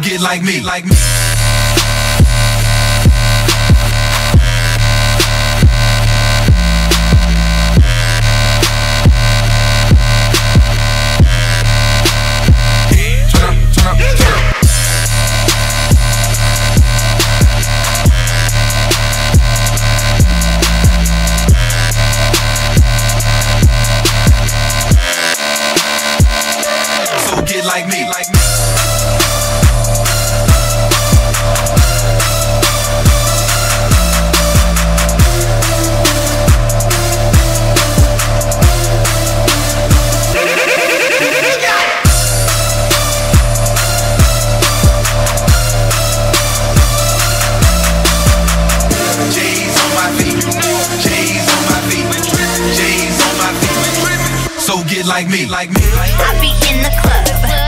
get like me, like me. Turn up, turn up. So get like me, like me. Like me, like me. I be in the club,